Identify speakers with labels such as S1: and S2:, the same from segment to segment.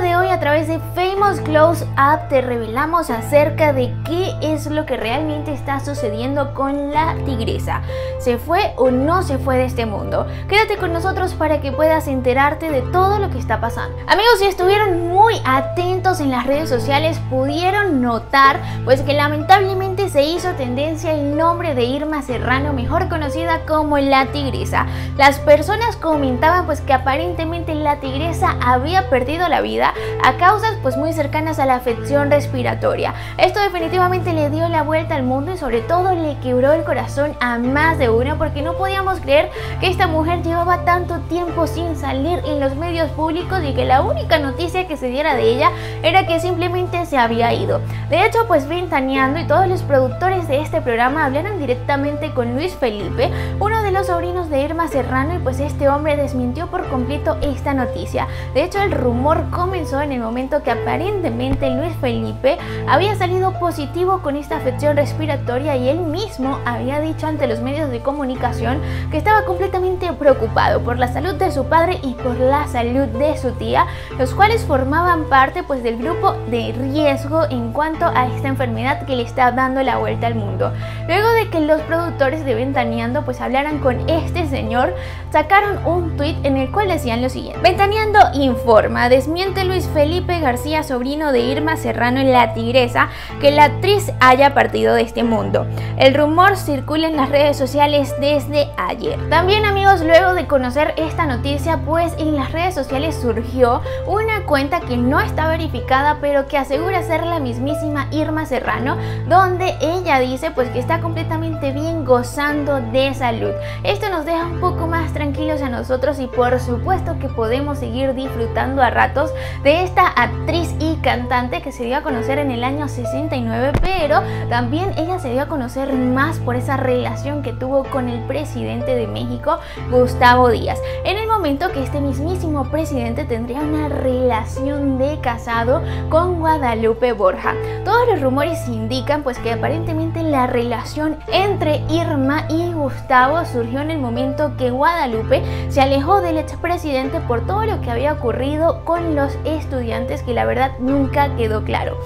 S1: de hoy a través de Famous Close Up te revelamos acerca de qué es lo que realmente está sucediendo con la tigresa. ¿Se fue o no se fue de este mundo? Quédate con nosotros para que puedas enterarte de todo lo que está pasando. Amigos, si estuvieron muy atentos en las redes sociales pudieron notar pues que lamentablemente se hizo tendencia el nombre de Irma Serrano, mejor conocida como la tigresa. Las personas comentaban pues que aparentemente la tigresa había perdido la vida a causas pues muy cercanas a la afección respiratoria. Esto definitivamente le dio la vuelta al mundo y sobre todo le quebró el corazón a más de uno porque no podíamos creer que esta mujer llevaba tanto tiempo sin salir en los medios públicos y que la única noticia que se diera de ella era que simplemente se había ido. De hecho pues Ventaneando y todos los productores de este programa hablaron directamente con Luis Felipe, uno de los sobrinos de Irma Serrano y pues este hombre desmintió por completo esta noticia. De hecho el rumor comenzó en el momento que aparentemente Luis Felipe había salido positivo con esta afección respiratoria y él mismo había dicho ante los medios de comunicación que estaba completamente preocupado por la salud de su padre y por la salud de su tía, los cuales formaban parte pues del grupo de riesgo en cuanto a esta enfermedad que le está dando la vuelta al mundo. Luego de que los productores de Ventaneando pues hablaran con este señor, sacaron un tweet en el cual decían lo siguiente: Ventaneando informa, desmiente Luis Felipe García, sobrino de Irma Serrano en La Tigresa, que la actriz haya partido de este mundo. El rumor circula en las redes sociales desde ayer. También amigos, luego de conocer esta noticia, pues en las redes sociales surgió una cuenta que no está verificada, pero que asegura ser la mismísima Irma Serrano, donde ella dice pues que está completamente bien gozando de salud. Esto nos deja un poco más tranquilos a nosotros y por supuesto que podemos seguir disfrutando a ratos de esta actriz y cantante que se dio a conocer en el año 69, pero también ella se dio a conocer más por esa relación que tuvo con el presidente de México, Gustavo Díaz. En el momento que este mismísimo presidente tendría una relación de casado con Guadalupe Borja. Todos los rumores indican pues que aparentemente la relación entre Irma y Gustavo surgió en el momento que Guadalupe se alejó del expresidente por todo lo que había ocurrido con los estudiantes que la verdad nunca quedó claro.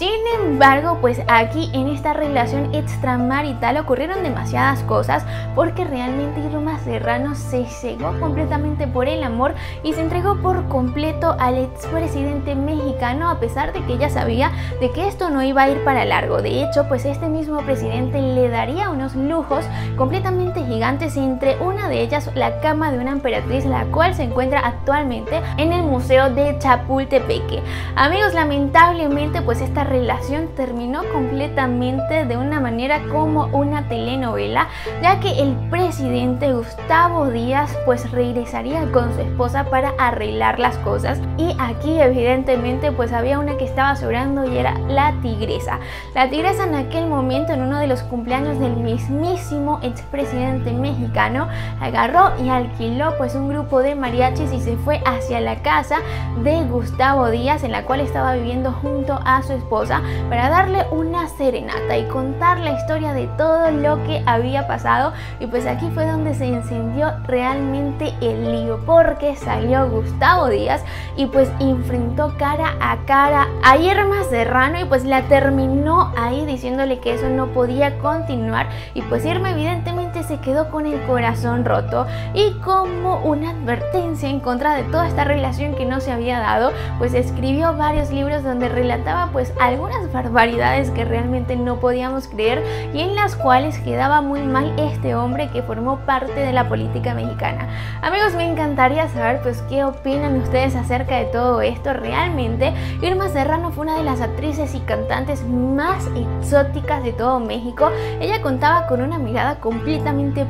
S1: Sin embargo, pues aquí en esta relación extramarital ocurrieron demasiadas cosas porque realmente Irma Serrano se cegó completamente por el amor y se entregó por completo al expresidente mexicano a pesar de que ella sabía de que esto no iba a ir para largo. De hecho, pues este mismo presidente le daría unos lujos completamente gigantes entre una de ellas la cama de una emperatriz la cual se encuentra actualmente en el Museo de Chapultepeque. Amigos, lamentablemente pues esta relación terminó completamente de una manera como una telenovela, ya que el presidente Gustavo Díaz pues regresaría con su esposa para arreglar las cosas y aquí evidentemente pues había una que estaba sobrando y era la tigresa. La tigresa en aquel momento en uno de los cumpleaños del mismísimo expresidente mexicano agarró y alquiló pues un grupo de mariachis y se fue hacia la casa de Gustavo Díaz en la cual estaba viviendo junto a su esposa para darle una serenata y contar la historia de todo lo que había pasado. Y pues aquí fue donde se encendió realmente el lío porque salió Gustavo Díaz y pues enfrentó cara a cara a Irma Serrano y pues la terminó ahí diciéndole que eso no podía continuar. Y pues Irma evidentemente se quedó con el corazón roto y como una advertencia en contra de toda esta relación que no se había dado, pues escribió varios libros donde relataba pues algunas barbaridades que realmente no podíamos creer y en las cuales quedaba muy mal este hombre que formó parte de la política mexicana. Amigos, me encantaría saber pues qué opinan ustedes acerca de todo esto. Realmente Irma Serrano fue una de las actrices y cantantes más exóticas de todo México. Ella contaba con una mirada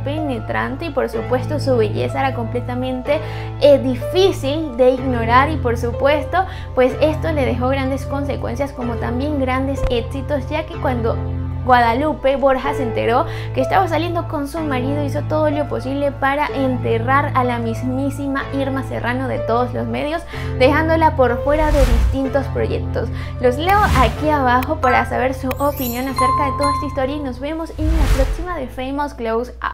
S1: penetrante y por supuesto su belleza era completamente eh, difícil de ignorar y por supuesto pues esto le dejó grandes consecuencias como también grandes éxitos ya que cuando Guadalupe, Borja se enteró que estaba saliendo con su marido, hizo todo lo posible para enterrar a la mismísima Irma Serrano de todos los medios, dejándola por fuera de distintos proyectos. Los leo aquí abajo para saber su opinión acerca de toda esta historia y nos vemos en la próxima de Famous Close Up.